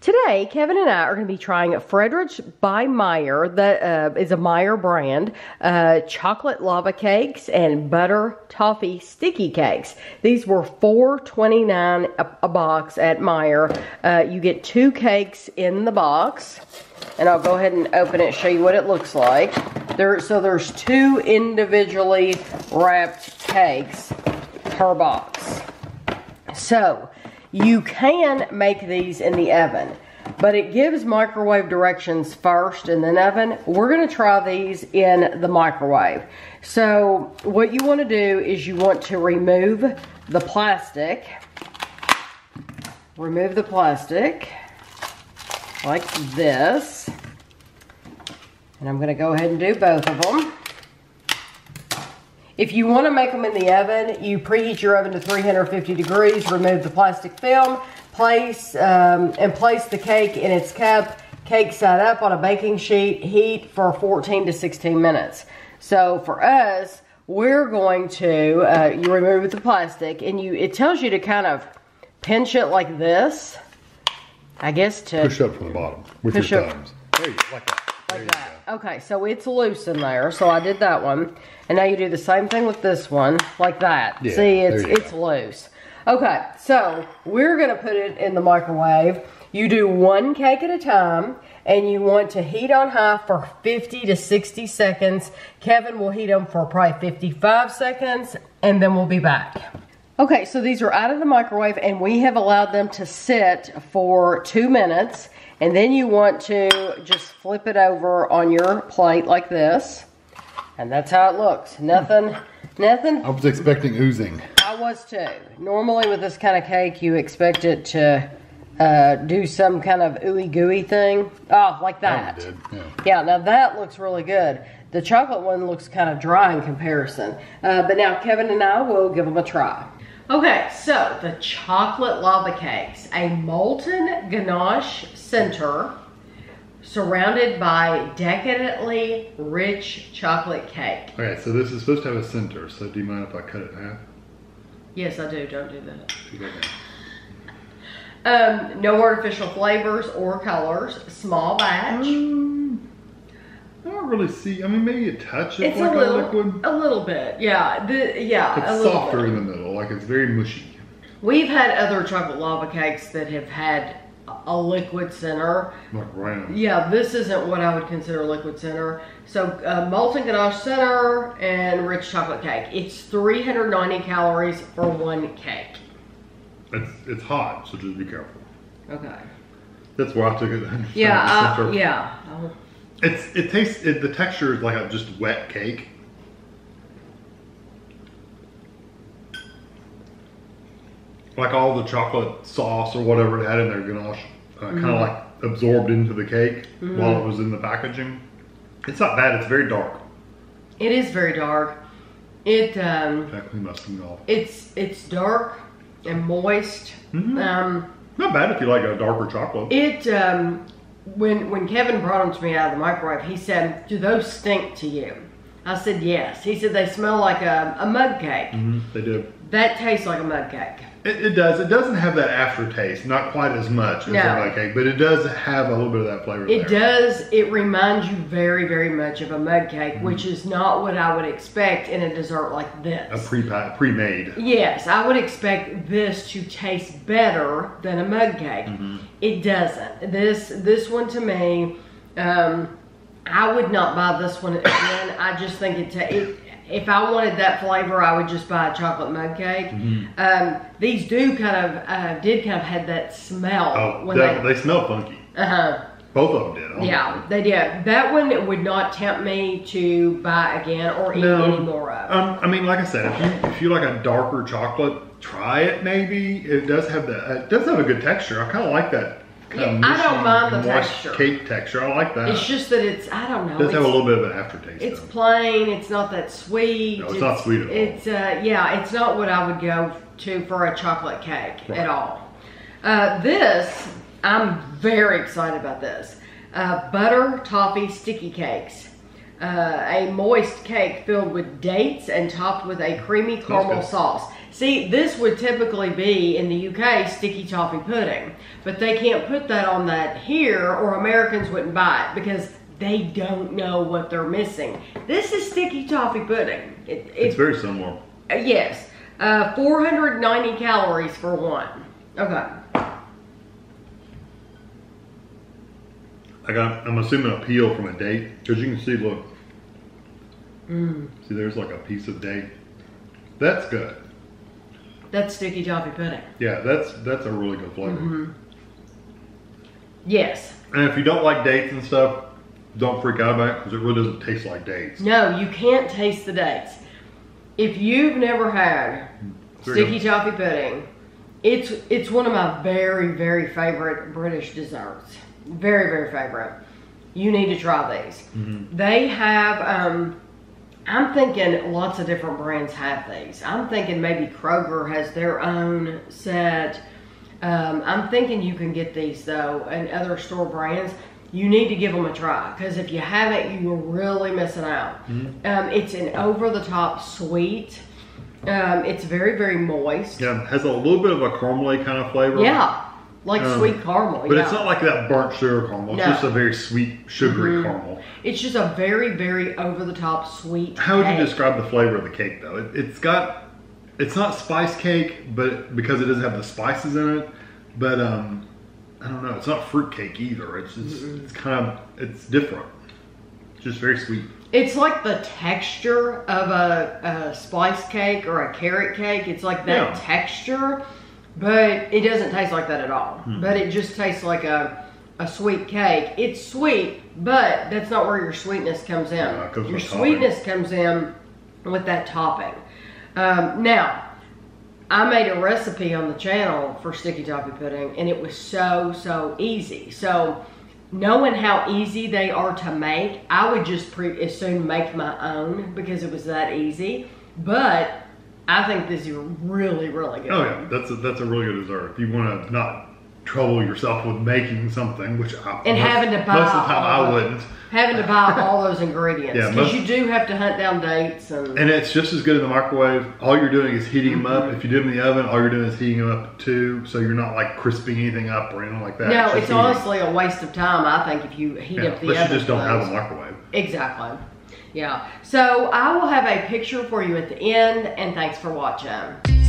Today, Kevin and I are going to be trying Frederik's by Meijer, that uh, is a Meijer brand, uh, chocolate lava cakes and butter toffee sticky cakes. These were $4.29 a, a box at Meijer. Uh, you get two cakes in the box, and I'll go ahead and open it, show you what it looks like. There, so there's two individually wrapped cakes per box. So, you can make these in the oven, but it gives microwave directions first and then oven. We're gonna try these in the microwave. So what you wanna do is you want to remove the plastic. Remove the plastic like this. And I'm gonna go ahead and do both of them. If you want to make them in the oven, you preheat your oven to 350 degrees, remove the plastic film, place um, and place the cake in its cup, cake side up on a baking sheet, heat for 14 to 16 minutes. So for us, we're going to, uh, you remove the plastic and you, it tells you to kind of pinch it like this. I guess to Push up from the bottom with Push your up. thumbs. There you like that. Like that. Okay, so it's loose in there. So I did that one. And now you do the same thing with this one, like that. Yeah, See, it's it's loose. Okay, so we're gonna put it in the microwave. You do one cake at a time, and you want to heat on high for 50 to 60 seconds. Kevin will heat them for probably 55 seconds, and then we'll be back. Okay, so these are out of the microwave and we have allowed them to sit for two minutes. And then you want to just flip it over on your plate like this. And that's how it looks. Nothing, nothing. I was expecting oozing. I was too. Normally with this kind of cake, you expect it to uh, do some kind of ooey gooey thing. Oh, like That that. did, yeah. Yeah, now that looks really good. The chocolate one looks kind of dry in comparison. Uh, but now Kevin and I will give them a try. Okay, so the chocolate lava cakes, a molten ganache center surrounded by decadently rich chocolate cake. Okay, so this is supposed to have a center, so do you mind if I cut it in half? Yes, I do. Don't do that. Um, no artificial flavors or colors. Small batch. I don't really see, I mean, maybe a touch of It's like a a, little, liquid. a little bit. Yeah, the, yeah, It's softer bit. in the middle, like it's very mushy. We've had other chocolate lava cakes that have had a- a liquid center. Like round. Yeah, this isn't what I would consider a liquid center. So uh, molten ganache center and rich chocolate cake. It's 390 calories for one cake. It's, it's hot, so just be careful. Okay. That's why I took it. Yeah, uh, yeah. I'll- It's it tastes it, the texture is like a just wet cake. Like all the chocolate sauce or whatever it had in there ganache, uh, kind of like absorbed into the cake while it was in the packaging. It's not bad. It's very dark. It is very dark. It um, In fact, we must clean off. it's it's dark and moist. Um, Not bad if you like a darker chocolate. It um, when when Kevin brought them to me out of the microwave, he said, "Do those stink to you?" I said, "Yes." He said, "They smell like a, a mug cake. Mhm, They do. That tastes like a mug cake." It, it does. It doesn't have that aftertaste. Not quite as much as No. a mug cake, but it does have a little bit of that flavor. It there. does. It reminds you very very much of a mug cake, Mm-hmm. which is not what I would expect in a dessert like this. A pre pre-made. Yes, I would expect this to taste better than a mug cake. Mm-hmm. It doesn't. This this one to me, um, I would not buy this one again. I just think it, it. If I wanted that flavor, I would just buy a chocolate mug cake. Mm-hmm. Um, these do kind of uh, did kind of had that smell Oh, when they, they. smell funky. Uh huh. Both of them did. honestly. Yeah, they did. That one would not tempt me to buy again or eat No. any more of. Um, I mean, like I said, if you if you like a darker chocolate, try it. Maybe it does have the it does have a good texture. I kind of like that. Yeah, I don't mind the texture. Cake texture. I like that. It's just that it's I don't know. it does have a little bit of an aftertaste. It's though. plain. It's not that sweet. No, it's not sweet at all. It's uh, yeah, it's not what I would go to for a chocolate cake Right. at all. Uh, this I'm very excited about this. Uh, butter toffee sticky cakes. Uh, a moist cake filled with dates and topped with a creamy caramel sauce. See, this would typically be in the UK sticky toffee pudding, but they can't put that on that here, or Americans wouldn't buy it because they don't know what they're missing. This is sticky toffee pudding. It, It's very similar. uh, yes, uh, 490 calories for one. Okay. I got. I'm assuming a peel from a date because you can see. Look. See, there's like a piece of date. That's good. That's sticky toffee pudding. Yeah, that's that's a really good flavor. Mm-hmm. Yes. And if you don't like dates and stuff, don't freak out about it because it really doesn't taste like dates. No, you can't taste the dates. If you've never had sticky toffee pudding, it's it's one of my very very favorite British desserts. Very very favorite. You need to try these. Mm-hmm. They have. Um, I'm thinking lots of different brands have these. I'm thinking maybe Kroger has their own set. Um, I'm thinking you can get these though, and other store brands. You need to give them a try because if you haven't, you are really missing out. Um, it's an over-the-top sweet. Um, it's very, very moist. Yeah, it has a little bit of a caramely kind of flavor. Yeah, like Um, sweet caramel. But yeah. it's not like that burnt sugar caramel. It's No. Just a very sweet, sugary caramel. It's just a very, very over-the-top sweet. How would you describe the flavor of the cake though? It, it's got, it's not spice cake, but because it doesn't have the spices in it. But um, I don't know. It's not fruit cake either. It's just, it's kind of, it's different. It's just very sweet. It's like the texture of a, a spice cake or a carrot cake. It's like that Yeah. texture, but it doesn't taste like that at all. Hmm. But it just tastes like a, a sweet cake. It's sweet, but that's not where your sweetness comes in. Yeah, your with topping. sweetness comes in with that topping. Um, now, I made a recipe on the channel for sticky toffee pudding, and it was so so easy. So, knowing how easy they are to make, I would just pre- as soon make my own because it was that easy. But I think this is really really good. Oh yeah, that's a, that's a really good dessert. If you want to not trouble yourself with making something, which I, And most, having to buy most of the time all I wouldn't. Having to buy all those ingredients Yeah, because most- you do have to hunt down dates and, And it's just as good in the microwave. All you're doing is heating them Mm-hmm. up. If you do them in the oven, all you're doing is heating them up too. So you're not like crisping anything up or anything like that. no, just it's honestly a waste of time. I think if you heat yeah, up the oven. you just don't have a microwave. Exactly. Yeah. So I will have a picture for you at the end, and thanks for watching.